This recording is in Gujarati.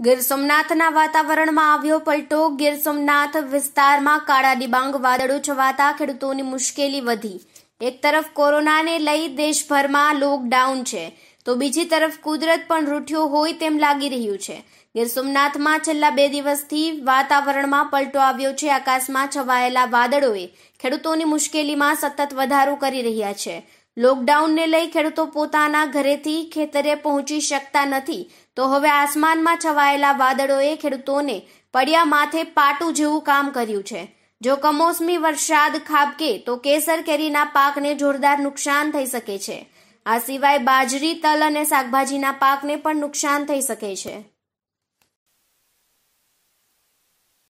ગીર સોમનાથના વાતાવરણમાં આવ્યો પલટો. ગીર સોમનાથ વિસ્તારમાં કાળા ડિબાંગ, વાદળો છવાતા ખેડૂતોની મુશ્કેલી વધી. એક તરફ કોરોનાને લઈ દેશભરમાં લોકડાઉન છે, તો બીજી તરફ કુદરત પણ રૂઠ્યો હોય તેમ લાગી રહ્યું છે. ગીર સોમનાથમાં છેલ્લા બે દિવસથી વાતાવરણમાં પલટો આવ્યો છે. આકાશમાં છવાયેલા વાદળોએ ખેડૂતોની મુશ્કેલીમાં સતત વધારો કરી રહ્યા છે. લોકડાઉનને લઈ ખેડૂતો પોતાના ઘરેથી ખેતરે પહોંચી શકતા નથી. તો હવે આસમાનમાં છવાયેલા વાદળોએ ખેડૂતોને પડ્યા માથે પાટું જેવું કામ કર્યું છે. જો કમોસમી વરસાદ ખાબકે, તો કેસર કેરીના પાકને જોરદાર નુકસાન થઈ શકે છે. આ સિવાય બાજરી, તલ અને શાકભાજીના પાકને પણ નુકસાન થઈ શકે છે.